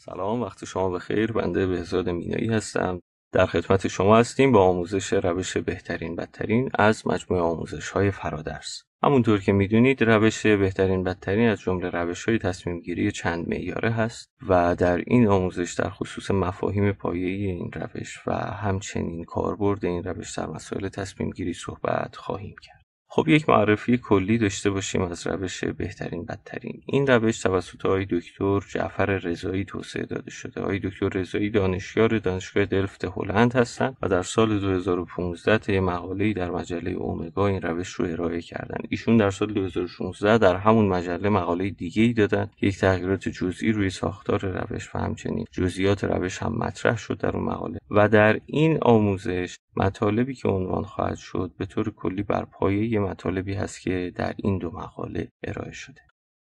سلام وقت شما بخیر. بنده بهزاد مینایی هستم. در خدمت شما هستیم با آموزش روش بهترین بدترین از مجموعه آموزش های فرادرس همونطور که می‌دونید روش بهترین بدترین از جمله روش های تصمیم گیری چند معیاره هست و در این آموزش در خصوص مفاهیم پایه‌ای این روش و همچنین کاربرد این روش در مسائل تصمیم گیری صحبت خواهیم کرد. خب یک معرفی کلی داشته باشیم از روش بهترین بدترین. این روش توسط آقای دکتر جعفر رضایی توسعه داده شده. آقای دکتر رضایی دانشیار دانشگاه دلفت هلند هستند و در سال 2015 طی مقاله‌ای در مجله اومگا این روش رو ارائه کردند. ایشون در سال 2016 در همون مجله مقاله دیگه ای دادن که یک تغییرات جزئی روی ساختار روش و همچنین جزئیات روش هم مطرح شد در اون مقاله. و در این آموزش مطالبی که عنوان خواهد شد به طور کلی بر پایه مطالبی هست که در این دو مقاله ارائه شده.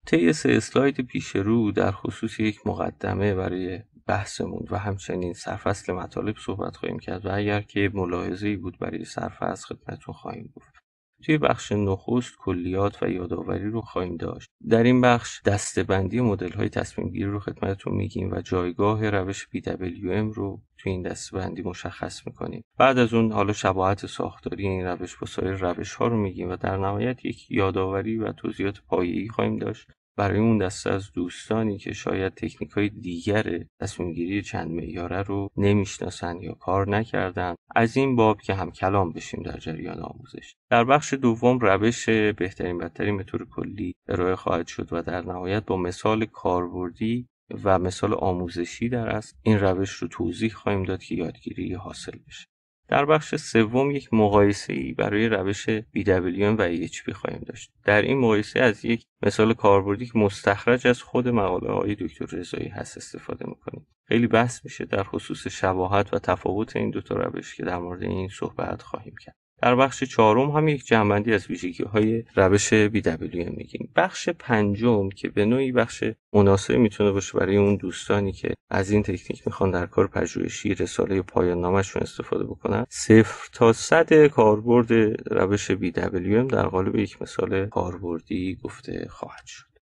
طی سه اسلاید پیش رو در خصوص یک مقدمه برای بحثمون و همچنین سرفصل مطالب صحبت خواهیم کرد و اگر که ملاحظه بود برای سرفصل خدمتتون خواهیم گفت. توی بخش نخست کلیات و یادآوری رو خواهیم داشت. در این بخش دستبندی مدل های تصمیم گیری رو خدمتتون میگیم و جایگاه روش BWM رو توی این دستبندی مشخص می‌کنیم. بعد از اون حالا شباهت ساختاری این روش با سایر روش ها رو میگیم و در نهایت یک یادآوری و توضیحات پایه‌ای خواهیم داشت. برای اون دسته از دوستانی که شاید تکنیک های دیگر تصمیم گیری چند معیاره رو نمی‌شناسن یا کار نکردن از این باب که هم کلام بشیم در جریان آموزش. در بخش دوم روش بهترین بدترین به طور کلی ارائه خواهد شد و در نهایت با مثال کاربردی و مثال آموزشی در است این روش رو توضیح خواهیم داد که یادگیری حاصل بشه. در بخش سوم یک مقایسه ای برای روش BWM و EHP خواهیم داشت. در این مقایسه از یک مثال کاربردی که مستخرج از خود مقاله های دکتر رضایی هست استفاده می‌کنیم. خیلی بحث میشه در خصوص شباهت و تفاوت این دو تا روش که در مورد این صحبت خواهیم کرد. در بخش چهارم هم یک جنبندی از ویژگی های روش BWM میگیم. بخش پنجم که به نوعی بخش مناسب می‌تونه باشه برای اون دوستانی که از این تکنیک می‌خوان در کار پژوهشی رساله پایان نامشون استفاده بکنن صفر تا صد کاربرد روش BWM در قالب یک مثال کاربردی گفته خواهد شد.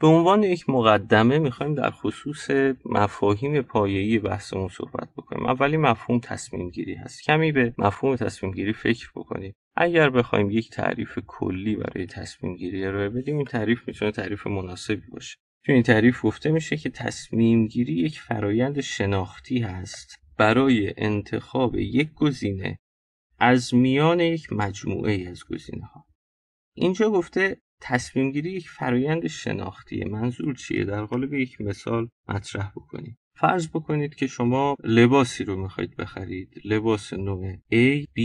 به عنوان یک مقدمه می‌خوایم در خصوص مفاهیم پایه‌ای بحثمون صحبت بکنیم. اولی مفهوم تصمیم گیری هست. کمی به مفهوم تصمیم گیری فکر بکنیم. اگر بخوایم یک تعریف کلی برای تصمیم گیری ارائه بدیم این تعریف می‌تونه تعریف مناسبی باشه. تو این تعریف گفته میشه که تصمیم گیری یک فرایند شناختی هست برای انتخاب یک گزینه از میان یک مجموعه از گزینه ها اینجا گفته تصمیم گیری یک فرایند شناختیه. منظور چیه؟ در قالب یک مثال مطرح بکنید فرض بکنید که شما لباسی رو می‌خواید بخرید. لباس نوع A, B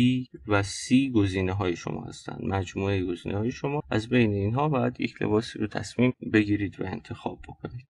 و C گزینه های شما هستند. مجموعه گزینه های شما. از بین اینها باید یک لباسی رو تصمیم بگیرید و انتخاب بکنید.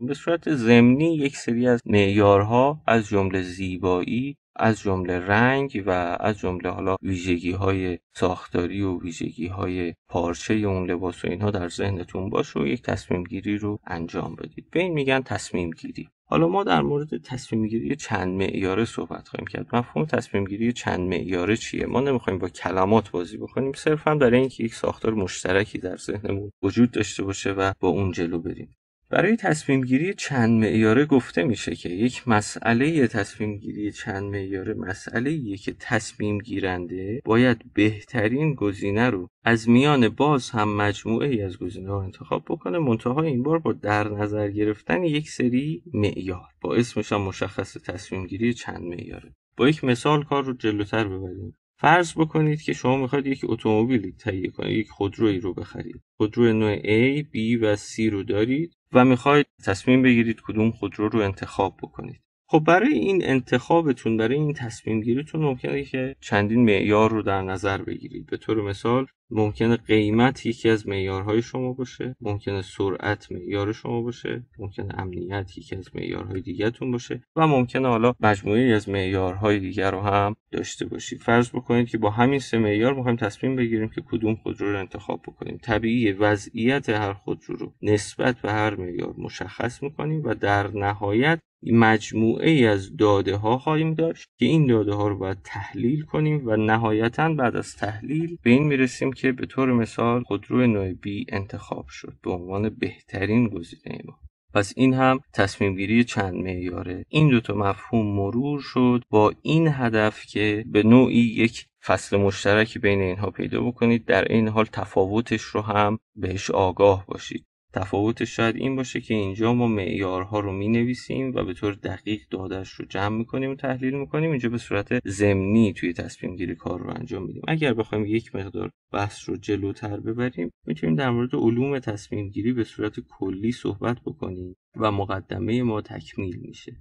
به صورت ضمنی یک سری از معیارها از جمله زیبایی از جمله رنگ و از جمله حالا ویژگی های ساختاری و ویژگی های پارچه اون لباس و اینها در ذهنتون باشه و یک تصمیم گیری رو انجام بدید. به این میگن تصمیم گیری. حالا ما در مورد تصمیم گیری چند معیاره صحبت خواهیم کرد. مفهوم تصمیم گیری چند معیاره چیه؟ ما نمی‌خوایم با کلمات بازی بکنیم صرفا برای اینکه یک ساختار مشترکی در ذهنمون وجود داشته باشه و با اون جلو بریم. برای تصمیم گیری چند معیاره گفته میشه که یک مسئله تصمیم گیری چند معیاره مسئله که تصمیم گیرنده باید بهترین گزینه رو از میان باز هم مجموعه ای از گزینه ها انتخاب بکنه منتها این بار با در نظر گرفتن یک سری معیار با اسمش هم مشخص تصمیم گیری چند معیاره. با یک مثال کار رو جلوتر ببریم. فرض بکنید که شما می‌خواید یک اتومبیلی تهیه کنید یک خودرویی رو بخرید. خودرو نوع A, B و C رو دارید. و می‌خواید تصمیم بگیرید کدوم خودرو رو انتخاب بکنید. خب برای این انتخابتون برای این تصمیم گیریتون ممکنه که چندین معیار رو در نظر بگیرید. به طور مثال ممکنه قیمت یکی از معیارهای شما باشه ممکنه سرعت معیار شما باشه ممکنه امنیت یکی از معیارهای دیگهتون باشه و ممکنه حالا مجموعی از معیارهای دیگر رو هم داشته باشید. فرض بکنید که با همین سه معیار می‌خوایم تصمیم بگیریم که کدوم خودرو رو انتخاب بکنیم. طبیعی وضعیت هر خودرو رو نسبت به هر معیار مشخص می‌کنیم و در نهایت مجموعه ای از داده ها خواهیم داشت که این داده ها رو باید تحلیل کنیم و نهایتا بعد از تحلیل به این می‌رسیم که به طور مثال خودرو نوع B انتخاب شد به عنوان بهترین گزینه ما. پس این هم تصمیم گیری چند معیاره. این دوتا مفهوم مرور شد با این هدف که به نوعی یک فصل مشترکی بین اینها پیدا بکنید. در این حال تفاوتش رو هم بهش آگاه باشید. تفاوتش شاید این باشه که اینجا ما معیارها رو می نویسیم و به طور دقیق دادش رو جمع می‌کنیم و تحلیل می‌کنیم. اینجا به صورت ضمنی توی تصمیم گیری کار رو انجام میدیم. اگر بخوایم یک مقدار بحث رو جلوتر ببریم می‌تونیم در مورد علوم تصمیم گیری به صورت کلی صحبت بکنیم و مقدمه ما تکمیل میشه.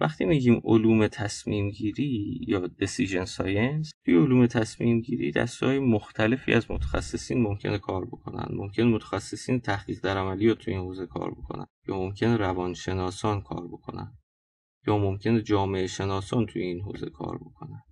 وقتی میگیم علوم تصمیم گیری یا decision science توی علوم تصمیم گیری دستهای مختلفی از متخصصین ممکنه کار بکنن. ممکن متخصصین تحقیق در عملیات توی این حوزه کار بکنن. یا ممکن روانشناسان کار بکنن. یا ممکن جامعه شناسان توی این حوزه کار بکنن.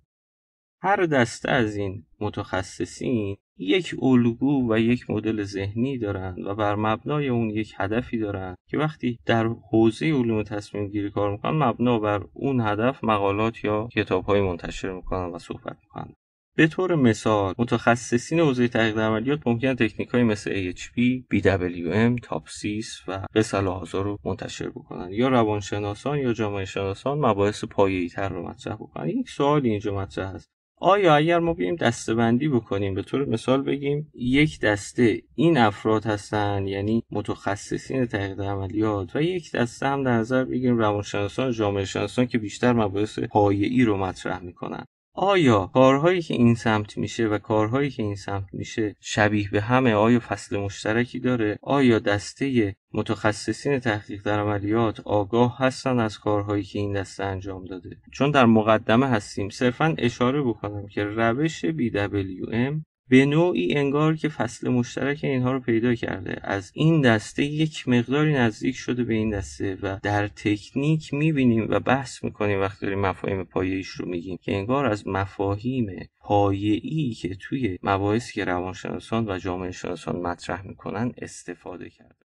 هر دسته از این متخصصین یک الگو و یک مدل ذهنی دارند و بر مبنای اون یک هدفی دارند که وقتی در حوزه علوم تصمیم گیری کار می‌کنن مبنا بر اون هدف مقالات یا کتاب های منتشر می‌کنن و صحبت می‌کنن. به طور مثال متخصصین حوزه تحقیق عملیات ممکن تکنیک های مثل AHP, BWM, تاپسیس و قصل آزار رو منتشر بکنن یا روانشناسان یا جامعه شناسان مباحث پایه‌ای تر رو مطرح بکنن. یک سوالی اینجا مطرح هست. آیا اگر ما بیایم دستبندی بکنیم به طور مثال بگیم یک دسته این افراد هستن یعنی متخصصین تحقیق عملیات و یک دسته هم در نظر بگیریم روانشناسان جامعه شناسان که بیشتر مباحث پایه‌ای رو مطرح می‌کنن. آیا کارهایی که این سمت میشه و کارهایی که این سمت میشه شبیه به همه؟ آیا فصل مشترکی داره؟ آیا دسته متخصصین تحقیق در عملیات آگاه هستن از کارهایی که این دسته انجام داده؟ چون در مقدمه هستیم صرفا اشاره بکنم که روش BWM به نوعی انگار که فصل مشترک اینها رو پیدا کرده. از این دسته یک مقداری نزدیک شده به این دسته و در تکنیک می‌بینیم و بحث می‌کنیم وقتی داریم مفاهیم پایه‌ایش رو میگیم که انگار از مفاهیم پایه‌ای که توی مباحثی که روانشناسان و جامعه شناسان مطرح می‌کنن استفاده کرده.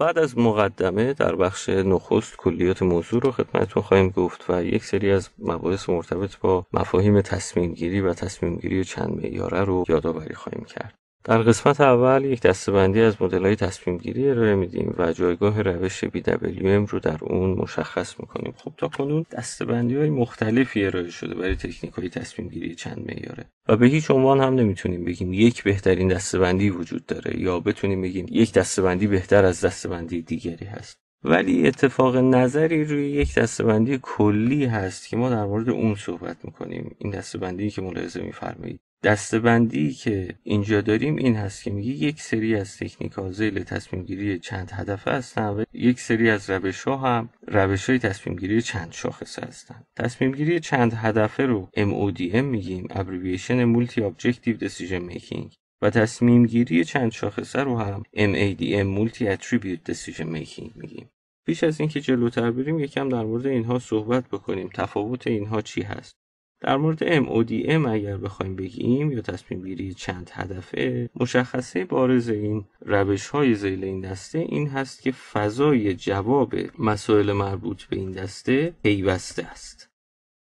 بعد از مقدمه در بخش نخست کلیات موضوع رو خدمتتون خواهیم گفت و یک سری از مباحث مرتبط با مفاهیم تصمیم گیری و تصمیم گیری چند معیاره رو یادآوری خواهیم کرد. در قسمت اول یک دستبندی از های تصمیم گیری ارائه میدیم و جایگاه روش BWM رو در اون مشخص می‌کنیم. خب تا کنون دستبندی های مختلفی ارائه شده برای تکنیک های تصمیم گیری چند معیاره و به هیچ عنوان هم نمی‌تونیم بگیم یک بهترین دستبندی وجود داره یا بتونیم بگیم یک دستبندی بهتر از دستبندی دیگری هست. ولی اتفاق نظری روی یک دستبندی کلی هست که ما در مورد اون صحبت می‌کنیم. این دستبندی که ملاحظه میفرمایید. دستبندی که اینجا داریم این هست که میگه یک سری از تکنیک ها زیل تصمیم گیری چند هدفه هستن و یک سری از روش ها هم روش های تصمیم گیری چند شاخصه هستن. تصمیم گیری چند هدفه رو MODM میگیم Abbreviation Multi Objective Decision Making. و تصمیم گیری چند شاخصه رو هم MADM Multi Attribute Decision Making میگیم. پیش از اینکه جلوتر بریم یکم در مورد اینها صحبت بکنیم. تفاوت اینها چی هست؟ در مورد MODM اگر بخوایم بگیم یا تصمیم گیری چند هدفه مشخصه بارز این روش های زیل این دسته این هست که فضای جواب مسائل مربوط به این دسته پیوسته است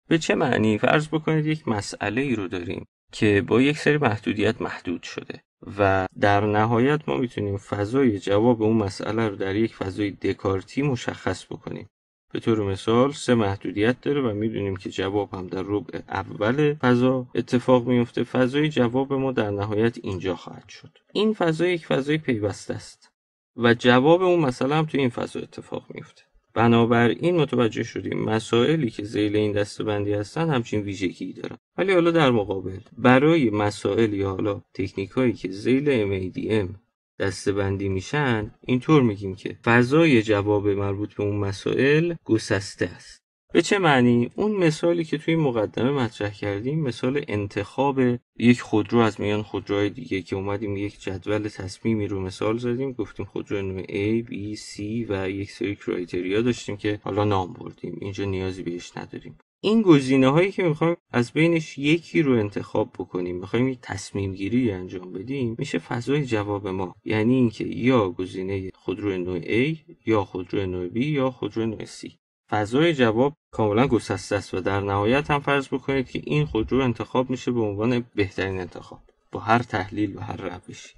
به چه معنی؟ فرض بکنید یک مسئله ای رو داریم که با یک سری محدودیت محدود شده و در نهایت ما می‌تونیم فضای جواب اون مسئله رو در یک فضای دکارتی مشخص بکنیم به طور مثال سه محدودیت داره و می‌دونیم که جواب هم در ربع اول فضا اتفاق میفته فضای جواب ما در نهایت اینجا خواهد شد. این فضا یک فضای پیوسته است و جواب اون مثلا هم تو این فضا اتفاق میفته بنابراین متوجه شدیم مسائلی که زیل این دستبندی هستن همچین ویژگی دارن. ولی حالا در مقابل برای مسائل یا حالا تکنیک هایی که زیل MADM دستبندی میشن اینطور میگیم که فضای جواب مربوط به اون مسائل گسسته است. به چه معنی؟ اون مثالی که توی مقدمه مطرح کردیم مثال انتخاب یک خودرو از میان خودروهای دیگه که اومدیم یک جدول تصمیمی رو مثال زدیم گفتیم خودرو نوع A, B, C و یک سری کرایتریا داشتیم که حالا نام بردیم. اینجا نیازی بهش نداریم. این گزینه هایی که می‌خوایم از بینش یکی رو انتخاب بکنیم می‌خوایم یک تصمیم گیری انجام بدیم میشه فضای جواب ما. یعنی اینکه یا گزینه خودرو نوع A یا خودرو نوع B یا خودرو نوع C. فضای جواب کاملا گسسته است و در نهایت هم فرض بکنید که این خودرو انتخاب میشه به عنوان بهترین انتخاب با هر تحلیل و هر روشی.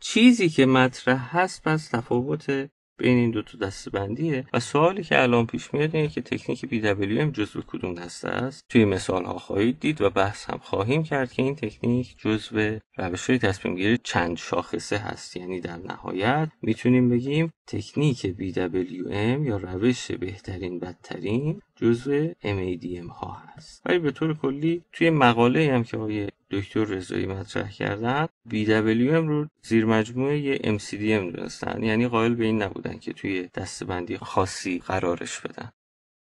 چیزی که مطرح هست پس تفاوت بین این دو تا دسته بندیه و سوالی که الان پیش میاد اینه که تکنیک BWM جزو کدوم دسته است؟ توی مثال ها خواهید دید و بحث هم خواهیم کرد که این تکنیک جزو روش های تصمیم گیری چند شاخصه هست. یعنی در نهایت می‌تونیم بگیم تکنیک BWM یا روش بهترین بدترین جزء MADM ها هست. ولی به طور کلی توی مقاله هم که آقای دکتر رضایی مطرح کردن. BWM رو زیر مجموعه MCDM دونستن. یعنی قائل به این نبودن که توی دستبندی خاصی قرارش بدن.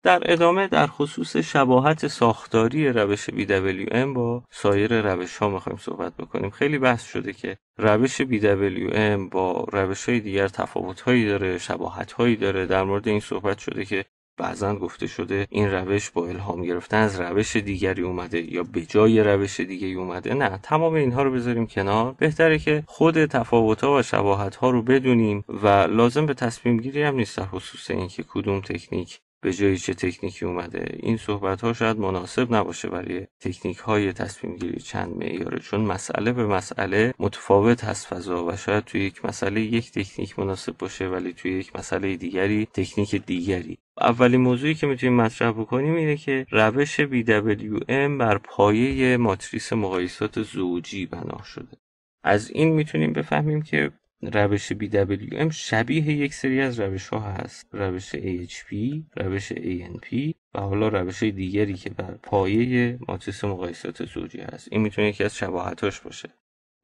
در ادامه در خصوص شباهت ساختاری روش BWM با سایر روش ها می‌خوایم صحبت بکنیم. خیلی بحث شده که روش BWM با روش های دیگر تفاوت هایی داره شباهت هایی داره. در مورد این صحبت شده که بعضا گفته شده این روش با الهام گرفتن از روش دیگری اومده یا به جای روش دیگری اومده. نه تمام اینها رو بذاریم کنار. بهتره که خود تفاوت ها و شباهت ها رو بدونیم و لازم به تصمیم گیری هم نیست در خصوص اینکه کدوم تکنیک به جای چه تکنیکی اومده. این صحبت ها شاید مناسب نباشه برای تکنیک های تصمیم گیری چند معیاره چون مسئله به مسئله متفاوت هست فضا و شاید توی یک مسئله یک تکنیک مناسب باشه ولی توی یک مسئله دیگری تکنیک دیگری. اولین موضوعی که می‌تونیم مطرح بکنیم اینه که روش BWM بر پایه ماتریس مقایسات زوجی بنا شده. از این می‌تونیم بفهمیم که روش BWM شبیه یک سری از روش ها هست. روش AHP روش ANP و حالا روش دیگری که بر پایه ماتریس مقایسات زوجی هست. این می‌تونه یکی از شباهتاش باشه.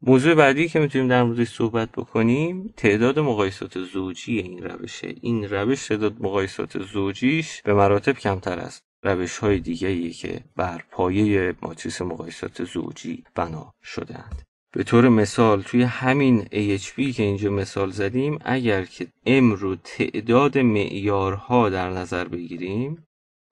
موضوع بعدی که می‌تونیم در موردش صحبت بکنیم تعداد مقایسات زوجی این روشه. این روش تعداد مقایسات زوجیش به مراتب کمتر است. روش های دیگری که بر پایه ماتریس مقایسات زوجی بنا شدهاند. به طور مثال توی همین AHP که اینجا مثال زدیم اگر که M رو تعداد معیارها در نظر بگیریم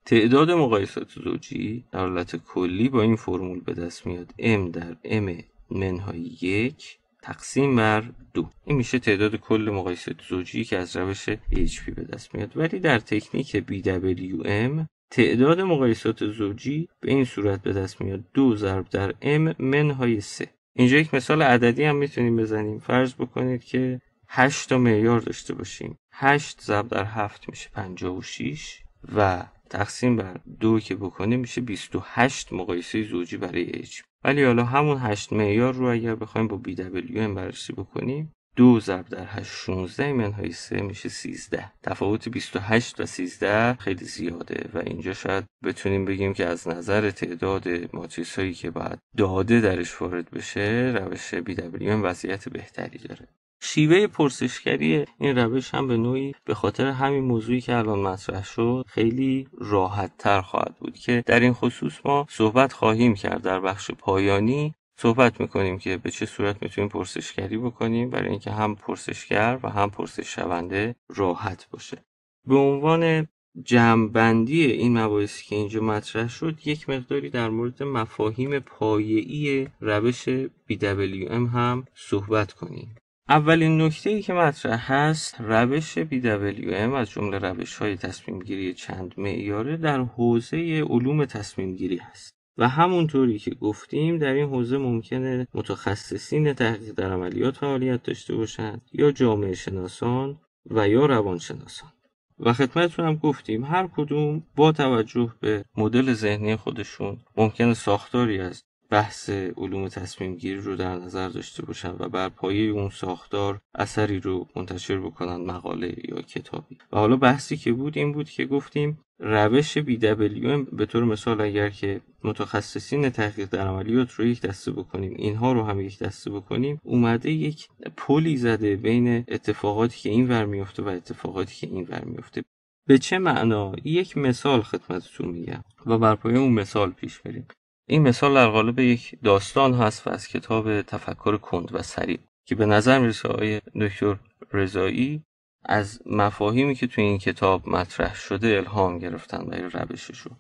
تعداد مقایسات زوجی در حالت کلی با این فرمول به دست میاد. M در M منهای یک تقسیم بر دو. این میشه تعداد کل مقایسات زوجی که از روش AHP به دست میاد. ولی در تکنیک BWM تعداد مقایسات زوجی به این صورت به دست میاد. دو ضرب در M منهای سه. اینجا یک مثال عددی هم می‌تونیم بزنیم. فرض بکنید که 8 تا معیار داشته باشیم. 8 ضرب در 7 میشه 56 و تقسیم بر دو که بکنیم میشه 28 مقایسه زوجی برای H. ولی حالا همون 8 معیار رو اگر بخوایم با BWM بررسی بکنیم دو ضرب در 8 16 منهای 3 میشه 13 تفاوت 28 و 13 خیلی زیاده و اینجا شاید بتونیم بگیم که از نظر تعداد ماتریس هایی که باید داده درش وارد بشه روش BWM وضعیت بهتری داره. شیوه پرسشگری این روش هم به نوعی به خاطر همین موضوعی که الان مطرح شد خیلی راحت تر خواهد بود که در این خصوص ما صحبت خواهیم کرد در بخش پایانی. صحبت می‌کنیم که به چه صورت می‌تونیم پرسشگری بکنیم برای اینکه هم پرسشگر و هم پرسش شونده راحت باشه. به عنوان جمعبندی این مباحثی که اینجا مطرح شد یک مقداری در مورد مفاهیم پایه‌ای روش BWM هم صحبت کنیم. اولین نکته ای که مطرح هست روش BWM از جمله روش های تصمیم گیری چند معیاره در حوزه علوم تصمیم گیری هست. و همونطوری که گفتیم در این حوزه ممکنه متخصصین تحقیق در عملیات فعالیت داشته باشند یا جامعه شناسان و یا روانشناسان. و خدمتتون هم گفتیم هر کدوم با توجه به مدل ذهنی خودشون ممکنه ساختاری از بحث علوم تصمیم گیری رو در نظر داشته باشن و بر پایه اون ساختار اثری رو منتشر بکنن مقاله یا کتابی. و حالا بحثی که بود این بود که گفتیم روش BWM به طور مثال اگر که متخصصین تحقیق در عملیات رو یک دسته بکنیم اینها رو هم یک دسته بکنیم اومده یک پلی زده بین اتفاقاتی که این ور میفته و اتفاقاتی که این ور میفته به چه معنا؟ یک مثال خدمتتون میگم و بر پایه اون مثال پیش بریم. این مثال در قالب یک داستان هست و از کتاب تفکر کند و سریع که به نظر می‌رسه آقای دکتر رضایی از مفاهیمی که توی این کتاب مطرح شده الهام گرفتن برای روششون.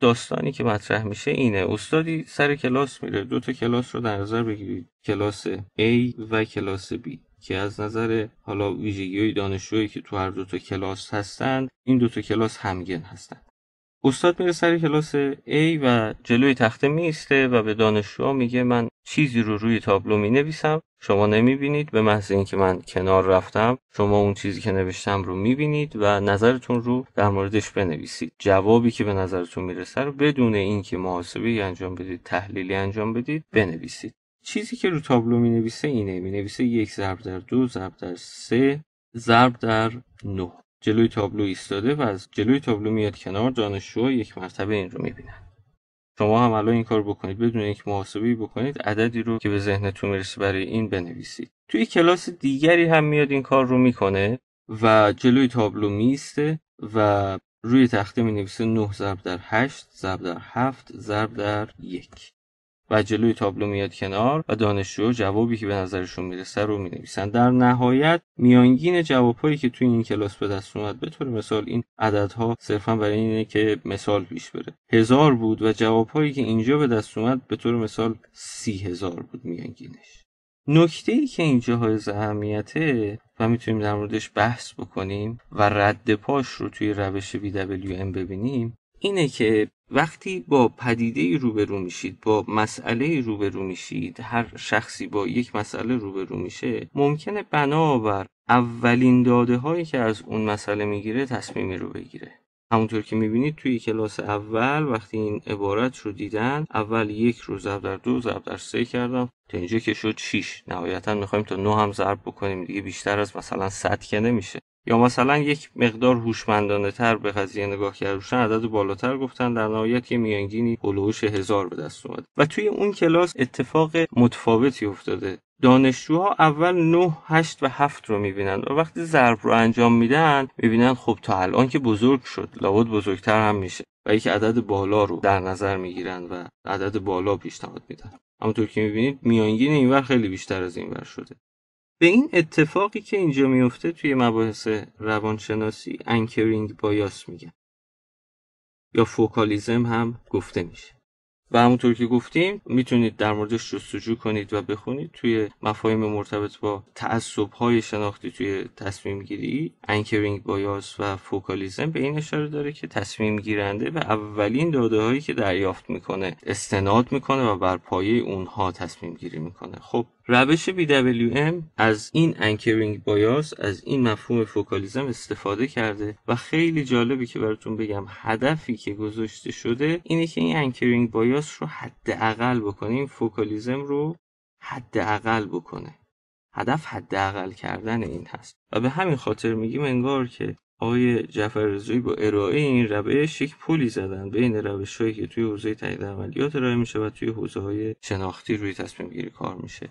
داستانی که مطرح میشه اینه استادی سر کلاس میره دو تا کلاس رو در نظر بگیرید کلاس A و کلاس B که از نظر حالا ویژگی های دانشجویی که تو هر دو تا کلاس هستند این دو تا کلاس همگن هستند استاد میره سر کلاس A و جلوی تخته میسته و به دانشجو میگه من چیزی رو روی تابلو می نویسم شما نمی بینید به محض اینکه من کنار رفتم شما اون چیزی که نوشتم رو می بینید و نظرتون رو در موردش بنویسید. جوابی که به نظرتون می‌رسه رو بدون اینکه محاسبه انجام بدید تحلیلی انجام بدید بنویسید. چیزی که رو تابلو می نویسه اینه می نویسه یک ضرب در دو ضرب در سه ضرب در نه. جلوی تابلو ایستاده و از جلوی تابلو میاد کنار دانشجو یک مرتبه این رو می‌بینن. شما هم الان این کار بکنید بدون اینکه محاسبه بکنید عددی رو که به ذهنتون می‌رسه برای این بنویسید. توی کلاس دیگری هم میاد این کار رو می‌کنه و جلوی تابلو میسته و روی تخته می نویسه 9 ضرب در 8 ضرب در 7 ضرب در 1 و جلوی تابلو میاد کنار و دانشجو جوابی که به نظرشون می‌رسه رو می نویسن در نهایت میانگین جوابهایی که توی این کلاس به دست اومد به طور مثال این عددها صرفا برای اینه که مثال پیش بره. هزار بود و جوابهایی که اینجا به دست اومد به طور مثال سی هزار بود میانگینش. نکته ای که اینجا های اهمیته و می‌تونیم در موردش بحث بکنیم و رد پاش رو توی روش BWM ببینیم اینه که وقتی با پدیده روبرو میشید با مسئله روبرو میشید هر شخصی با یک مسئله روبرو میشه ممکنه بنابر اولین داده هایی که از اون مسئله می‌گیره تصمیمی رو بگیره. همونطور که می‌بینید توی کلاس اول وقتی این عبارت رو دیدن اول یک رو ضرب در دو ضرب در سه کردم تا اینجا که شد 6 نهایتا می‌خوایم تا نه هم ضرب بکنیم دیگه بیشتر از مثلا 100 که نمیشه. یا مثلا یک مقدار هوشمندانه تر به قضیه نگاه کردن عدد بالاتر گفتن در نهایت یه میانگینی هلوش هزار به دست اومد و توی اون کلاس اتفاق متفاوتی افتاده. دانشجوها اول 9 8 و 7 رو می‌بینن و وقتی ضرب رو انجام میدن می‌بینن خب تا الان که بزرگ شد لابد بزرگتر هم میشه و یک عدد بالا رو در نظر می‌گیرن و عدد بالا پیشنهاد میدن. همونطور که می‌بینید میانگین اینور خیلی بیشتر از اینور شده. به این اتفاقی که اینجا میفته توی مباحث روانشناسی anchoring bias میگن. یا focalism هم گفته میشه. و همونطور که گفتیم می‌تونید در موردش جستجو کنید و بخونید توی مفاهیم مرتبط با تعصب های شناختی توی تصمیم گیری anchoring bias و focalism به این اشاره داره که تصمیم گیرنده به اولین داده هایی که دریافت می‌کنه استناد می‌کنه و بر پایه اونها تصمیم گیری می‌کنه. خب روش BWM از این anchoring bias از این مفهوم focalism استفاده کرده و خیلی جالبی که براتون بگم هدفی که گذاشته شده اینه که این anchoring bias رو حداقل بکنه این focalism رو حداقل بکنه. هدف حداقل کردن این هست. و به همین خاطر میگیم انگار که آقای جعفر رضایی با ارائه این روش یک پلی زدن بین روش که توی حوزه تحقیق در عملیات ارائه میشه و توی حوزه های شناختی روی تصمیم گیری کار میشه.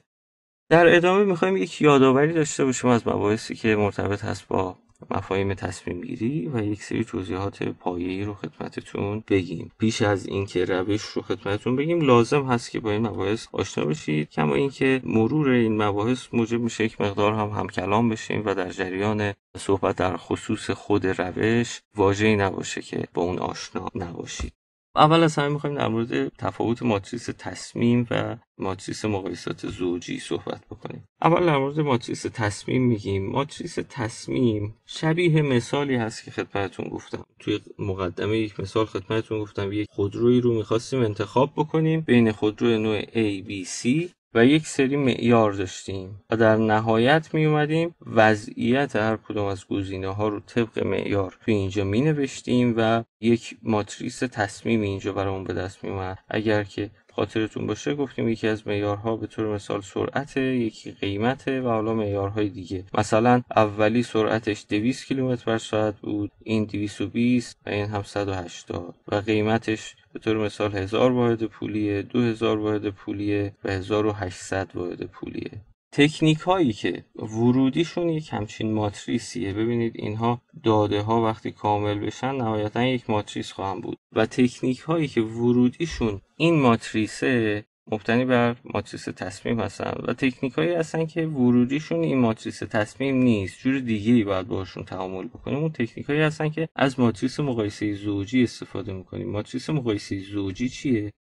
در ادامه می‌خوایم یک یادآوری داشته باشیم از مباحثی که مرتبط هست با مفاهیم تصمیم گیری و یک سری توضیحات پایه‌ای رو خدمتتون بگیم. پیش از اینکه روش رو خدمتتون بگیم لازم هست که با این مباحث آشنا بشید. کما اینکه مرور این مباحث موجب میشه یک مقدار هم هم کلام بشیم و در جریان صحبت در خصوص خود روش واژه‌ای نباشه که با اون آشنا نباشید. اول از همه می‌خوایم در مورد تفاوت ماتریس تصمیم و ماتریس مقایسات زوجی صحبت بکنیم. اول در مورد ماتریس تصمیم میگیم. ماتریس تصمیم شبیه مثالی هست که خدمتتون گفتم. توی مقدمه یک مثال خدمتتون گفتم. یک خودرویی رو می‌خواستیم انتخاب بکنیم. بین خودرو نوع A, B, C. و یک سری معیار داشتیم و در نهایت می اومدیم وضعیت هر کدوم از گزینه ها رو طبق معیار توی اینجا می نوشتیم و یک ماتریس تصمیم اینجا برامون به دست می اومد. اگر که خاطرتون باشه گفتیم یکی از معیارها به طور مثال سرعت یکی قیمته و حالا معیارهای دیگه. مثلا اولی سرعتش 200 کیلومتر بر ساعت بود این 220 و این هم 180 و قیمتش به طور مثال 1000 واحد پولیه 2000 واحد پولیه و 1800 واحد پولیه. تکنیک هایی که ورودیشون یک همچین ماتریسیه. ببینید اینها داده ها وقتی کامل بشن نهایتا یک ماتریس خواهم بود. و تکنیک هایی که ورودیشون این ماتریسه مبتنی بر ماتریس تصمیم هستن. و تکنیک هایی هستن که ورودیشون این ماتریس تصمیم نیست. جور دیگه ای باید باشون تعامل بکنیم. اون تکنیک هایی هستن که از ماتریس مقایسه زوجی استفاده می‌کنیم. ماتریس مقایسه زوجی چیه؟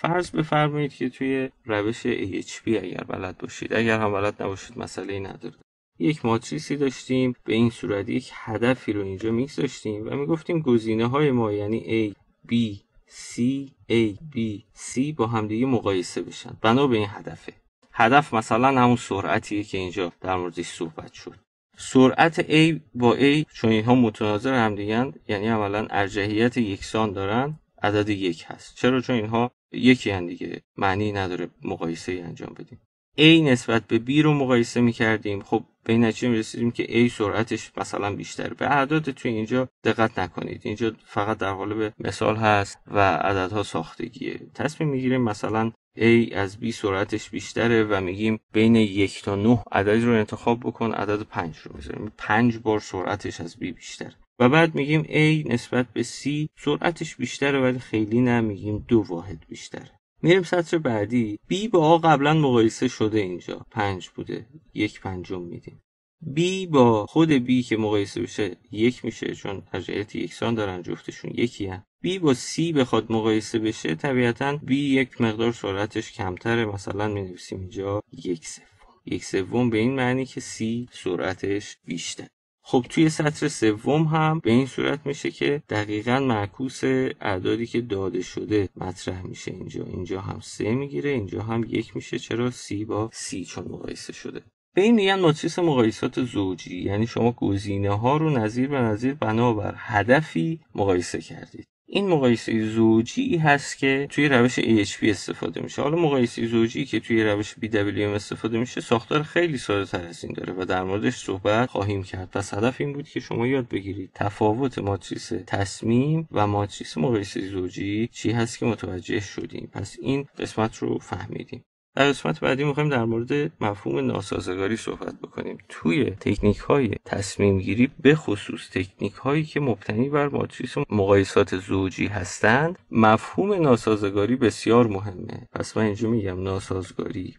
فرض بفرمایید که توی روش AHP اگر بلد باشید. اگر هم بلد نباشید مسئله نداره. یک ماتریسی داشتیم به این صورت یک هدفی رو اینجا میگذاشتیم و می‌گفتیم گزینه های ما یعنی A, B, C A B C با همدیگه مقایسه بشن. بنا به این هدفه. هدف مثلا همون سرعتیه که اینجا در موردش صحبت شد. سرعت A با A چون اینها متناظر هم دیگن یعنی عملا ارجحیت یکسان دارن عدد یک هست. چرا؟ چون اینها یکی هن دیگه. معنی نداره مقایسه ای انجام بدیم. A نسبت به B رو مقایسه می کردیم خب به این نتیجه رسیدیم که A سرعتش مثلا بیشتره. به اعداد توی اینجا دقت نکنید. اینجا فقط در قالب مثال هست و عددها ساختگیه. تصمیم می‌گیریم مثلا A از B سرعتش بیشتره و میگیم بین یک تا نه عددی رو انتخاب بکن. عدد پنج رو می‌ذاریم پنج بار سرعتش از B بیشتره. و بعد میگیم A نسبت به C سرعتش بیشتره ولی خیلی نه میگیم دو واحد بیشتره میریم سطر بعدی. B با A قبلا مقایسه شده اینجا. پنج بوده. یک پنجم میدیم. B با خود B که مقایسه بشه یک میشه چون ارجحیت یکسان دارن جفتشون یکی هم. B با C بخواد مقایسه بشه طبیعتا B یک مقدار سرعتش کمتره. مثلا می نویسیم اینجا یک سوم. یک سوم به این معنی که C سرعتش بیشتر خب توی سطر سوم هم به این صورت میشه که دقیقا معکوس اعدادی که داده شده مطرح میشه. اینجا اینجا هم سه می‌گیره اینجا هم یک میشه. چرا سی با سی؟ چون مقایسه شده. به این میگن ماتریس مقایسات زوجی. یعنی شما گزینه ها رو نظیر به نظیر بنابر هدفی مقایسه کردید. این مقایسه زوجی هست که توی روش AHP استفاده میشه. حالا مقایسه زوجی که توی روش BWM استفاده میشه ساختار خیلی ساده تر از این داره و در موردش صحبت خواهیم کرد. پس هدف این بود که شما یاد بگیرید تفاوت ماتریس تصمیم و ماتریس مقایسه زوجی چی هست که متوجه شدیم. پس این قسمت رو فهمیدیم. در قسمت بعدی می‌خوایم در مورد مفهوم ناسازگاری صحبت بکنیم. توی تکنیک های تصمیم گیری به خصوص تکنیک هایی که مبتنی بر ماتریس مقایسات زوجی هستند مفهوم ناسازگاری بسیار مهمه. پس من اینجا میگم ناسازگاری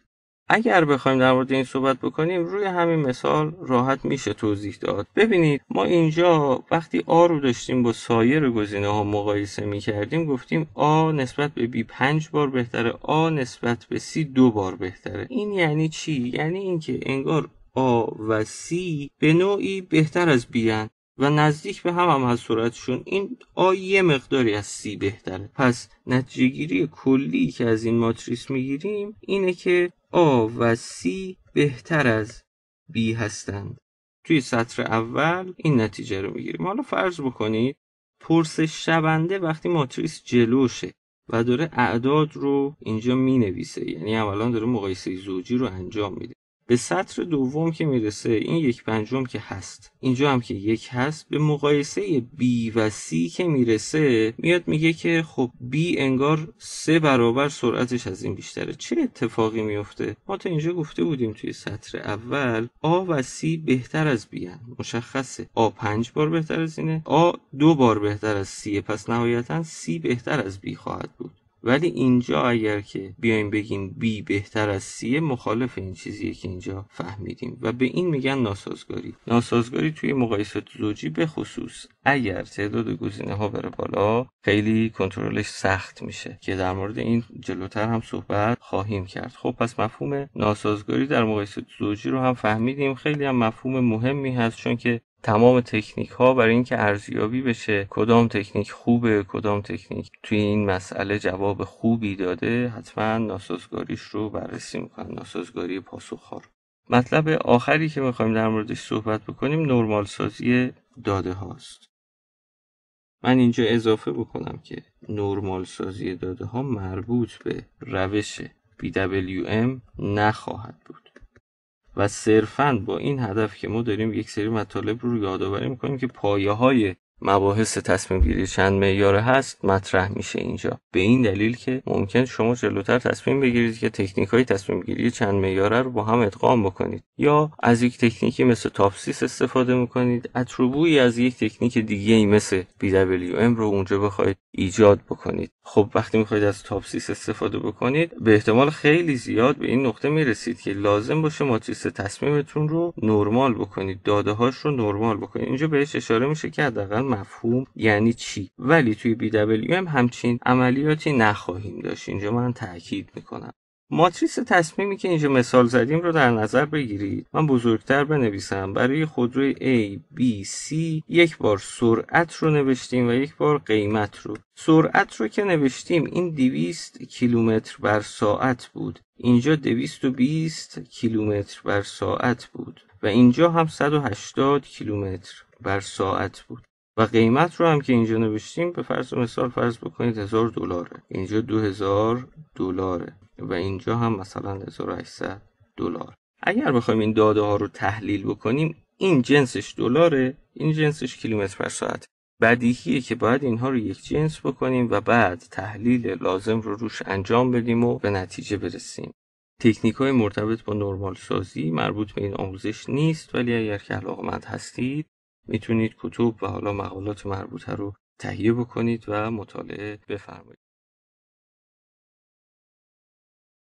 اگر بخوایم در مورد این صحبت بکنیم روی همین مثال راحت میشه توضیح داد. ببینید ما اینجا وقتی آ رو داشتیم با سایر گزینه ها مقایسه می کردیم گفتیم آ نسبت به بی پنج بار بهتره آ نسبت به سی دو بار بهتره. این یعنی چی؟ یعنی اینکه انگار آ و سی به نوعی بهتر از بی هن. و نزدیک به هم هم از سرعتشون این آ یه مقداری از سی بهتره. پس نتیجه گیری کلی که از این ماتریس می‌گیریم اینه که آ و سی بهتر از بی هستند. توی سطر اول این نتیجه رو می‌گیریم. حالا فرض بکنید پرسش شونده وقتی ماتریس جلوشه و داره اعداد رو اینجا می نویسه یعنی اولا داره مقایسه زوجی رو انجام میده. به سطر دوم که می‌رسه این یک پنجم که هست. اینجا هم که یک هست به مقایسه B و C که می‌رسه میاد میگه که خب B انگار سه برابر سرعتش از این بیشتره. چه اتفاقی میفته؟ ما تا اینجا گفته بودیم توی سطر اول A و C بهتر از B هن. مشخصه. A پنج بار بهتر از اینه. A دو بار بهتر از C. پس نهایتا C بهتر از B خواهد بود. ولی اینجا اگر که بیایم بگیم B بهتر از C مخالف این چیزیه که اینجا فهمیدیم و به این میگن ناسازگاری. ناسازگاری توی مقایسه زوجی به خصوص اگر تعداد گزینه ها بره بالا خیلی کنترلش سخت میشه که در مورد این جلوتر هم صحبت خواهیم کرد. خب پس مفهوم ناسازگاری در مقایسه زوجی رو هم فهمیدیم. خیلی هم مفهوم مهمی هست چون که تمام تکنیک ها برای اینکه ارزیابی بشه کدام تکنیک خوبه کدام تکنیک توی این مسئله جواب خوبی داده حتما ناسازگاریش رو بررسی می‌کنن ناسازگاری پاسخها مطلب آخری که می‌خوایم در موردش صحبت بکنیم نرمال سازی داده هاست من اینجا اضافه بکنم که نرمال سازی داده ها مربوط به روش BWM نخواهد بود. و صرفا با این هدف که ما داریم یک سری مطالب رو یادآوری می‌کنیم که پایه های مباحث تصمیم گیری چند معیاره هست مطرح میشه اینجا. به این دلیل که ممکن شما جلوتر تصمیم بگیرید که تکنیک های تصمیم گیری چند معیاره رو با هم ادغام بکنید. یا از یک تکنیکی مثل TOPSIS استفاده می‌کنید. اتروبوی از یک تکنیک دیگه ای مثل BWM رو اونجا بخواید ایجاد بکنید. خب وقتی می‌خواید از TOPSIS استفاده بکنید به احتمال خیلی زیاد به این نقطه می‌رسید که لازم باشه ماتریس تصمیمتون رو نرمال بکنید. داده هاش رو نرمال بکنید. اینجا بهش اشاره میشه که حداقل مفهوم یعنی چی؟ ولی توی BWM همچین عملیاتی نخواهیم داشت. اینجا من تاکید می‌کنم. ماتریس تصمیمی که اینجا مثال زدیم رو در نظر بگیرید. من بزرگتر بنویسم. برای خودروی A, B, C یک بار سرعت رو نوشتیم و یک بار قیمت رو. سرعت رو که نوشتیم این 200 کیلومتر بر ساعت بود. اینجا 220 کیلومتر بر ساعت بود. و اینجا هم 180 کیلومتر بر ساعت بود. و قیمت رو هم که اینجا نوشتیم به فرض مثال فرض بکنید هزار دلاره. اینجا 2000 دلاره و اینجا هم مثلا 1800 دلار. اگر بخوایم این داده ها رو تحلیل بکنیم این جنسش دلاره این جنسش کیلومتر بر ساعت. بدیهیه که باید اینها رو یک جنس بکنیم و بعد تحلیل لازم رو روش انجام بدیم و به نتیجه برسیم. تکنیک های مرتبط با نرمال سازی مربوط به این آموزش نیست ولی اگر که علاقمند هستید می‌تونید کتب و حالا مقالات مربوطه رو تهیه بکنید و مطالعه بفرمایید.